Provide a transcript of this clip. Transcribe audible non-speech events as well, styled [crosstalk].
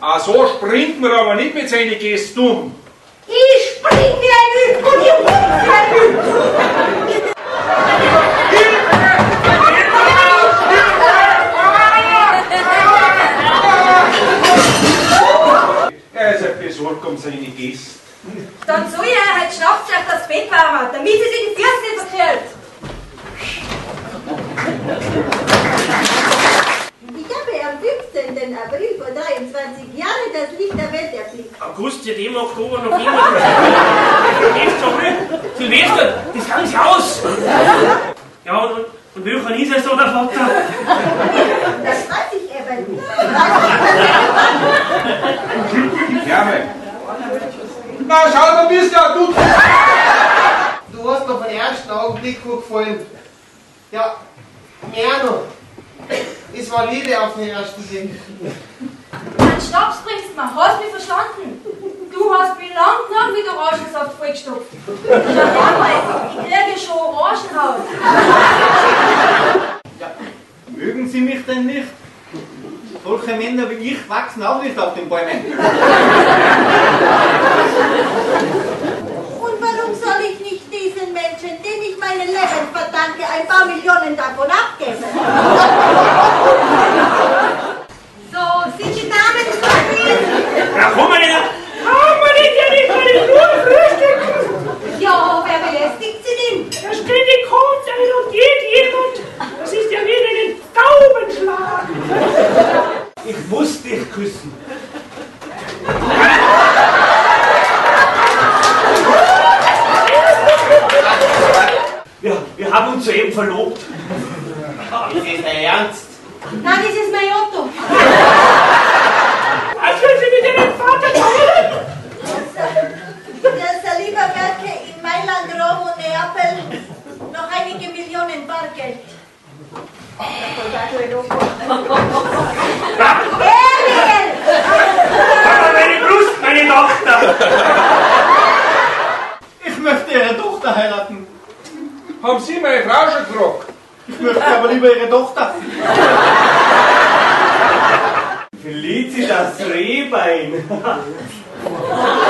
Ah, so springt man aber nicht mit seinen Gästen um. Ich spring wie ein Wild und ich ein Wild. Er ist ein besorgt um seine Gäste. Dann soll er halt schnappt euch das Bett warm, damit sie sich die Füße nicht verkehrt. 15. April vor 23 Jahren das Licht der Welt erblickt. August, September, Oktober, November. Jetzt schon Silvester, das kann ich aus. Ja, und, und welcher ist es so, der Vater? Das weiß ich eben nicht. Gerne. Na, schau, du bist ja du. Du hast auf den ersten Augenblick gut gefallen. Ja, mehr noch. Es war Liebe auf den ersten Blick. Einen Schnaps bringst du mir, hast mich verstanden? Du hast mich lang genug mit Orangensaft vollgestopft. Schau ich kriege schon Orangenhaut. Mögen Sie mich denn nicht? Solche Männer wie ich wachsen auch nicht auf den Bäumen. Und warum soll ich nicht diesen Menschen, denen ich meine Leben verdanke, ein paar Millionen davon abgeben? So, sind die Damen zufrieden? Ja, komm mal nicht. Komm mal nicht, ja nicht, weil ich nur frühstücken. Ja, wer belästigt sie denn? Da ständig kommt ein und geht jemand. Das ist ja wie ein Taubenschlag. Ich muss dich küssen. Wir, wir haben uns soeben verlobt. Ist das dein Ernst? Nein, das ist mein Otto. Was will sie mit ihrem Vater teilen? Der Saliba Werke in Mailand, Rom und Neapel noch einige Millionen Bargeld. Emil! Aber meine Brust, meine Tochter. Ich möchte Ihre Tochter heiraten. Haben Sie meine Frau schon gefragt? Ich möchte aber lieber Ihre Tochter. Felicitas Rehbein. [laughs]